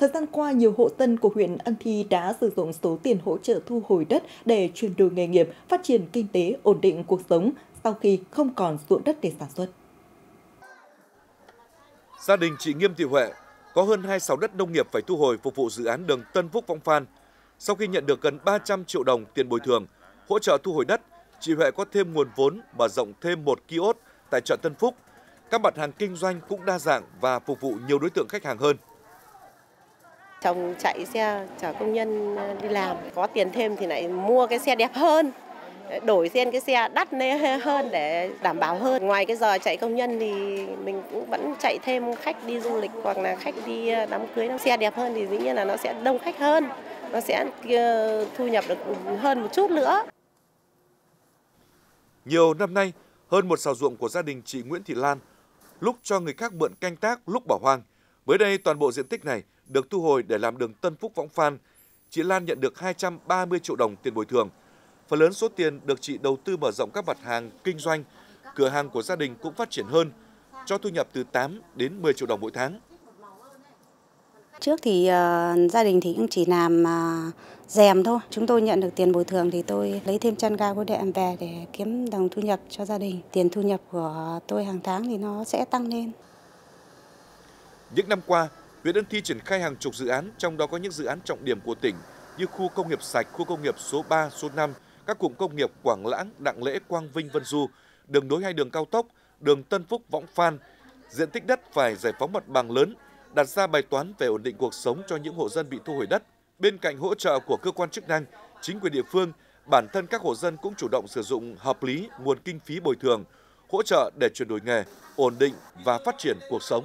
Thời gian qua, nhiều hộ dân của huyện Ân Thi đã sử dụng số tiền hỗ trợ thu hồi đất để chuyển đổi nghề nghiệp, phát triển kinh tế, ổn định cuộc sống sau khi không còn ruộng đất để sản xuất. Gia đình chị Nghiêm Thị Huệ có hơn hai sáu đất nông nghiệp phải thu hồi phục vụ dự án đường Tân Phúc Vong Phan. Sau khi nhận được gần 300 triệu đồng tiền bồi thường, hỗ trợ thu hồi đất, chị Huệ có thêm nguồn vốn mở rộng thêm một kiosk tại chợ Tân Phúc. Các mặt hàng kinh doanh cũng đa dạng và phục vụ nhiều đối tượng khách hàng hơn. Chồng chạy xe chở công nhân ờ, đi làm, có tiền thêm thì lại mua cái xe đẹp hơn đổi xem cái xe đắt hơn để đảm bảo hơn. Ngoài cái giờ chạy công nhân thì mình cũng vẫn chạy thêm khách đi du lịch hoặc là khách đi ờ, đám cưới. Xe đẹp hơn thì dĩ nhiên là nó sẽ đông khách hơn, nó sẽ ờ, thu nhập được hơn một chút nữa. Nhiều năm nay, hơn một sào ruộng của gia đình chị Nguyễn Thị Lan lúc cho người khác mượn canh tác, lúc bỏ hoang. Mới đây toàn bộ diện tích này được thu hồi để làm đường Tân Phúc Võng Phan. Chị Lan nhận được 230 triệu đồng tiền bồi thường Phần lớn số tiền được chị đầu tư mở rộng các mặt hàng kinh doanh, cửa hàng của gia đình cũng phát triển hơn, cho thu nhập từ 8 đến 10 triệu đồng mỗi tháng. Trước thì uh, gia đình thì cũng chỉ làm uh, rèm thôi. Chúng tôi nhận được tiền bồi thường thì tôi lấy thêm chân ga của đệm về để kiếm đồng thu nhập cho gia đình. Tiền thu nhập của tôi hàng tháng thì nó sẽ tăng lên. Những năm qua, huyện Ân Thi triển khai hàng chục dự án, trong đó có những dự án trọng điểm của tỉnh như khu công nghiệp sạch, khu công nghiệp số 3, số 5, các cụm công nghiệp Quảng Lãng, Đặng Lễ, Quang Vinh, Vân Du, đường nối hai đường cao tốc, đường Tân Phúc, Võng Phan, diện tích đất phải giải phóng mặt bằng lớn, đặt ra bài toán về ổn định cuộc sống cho những hộ dân bị thu hồi đất. Bên cạnh hỗ trợ của cơ quan chức năng, chính quyền địa phương, bản thân các hộ dân cũng chủ động sử dụng hợp lý nguồn kinh phí bồi thường, hỗ trợ để chuyển đổi nghề, ổn định và phát triển cuộc sống.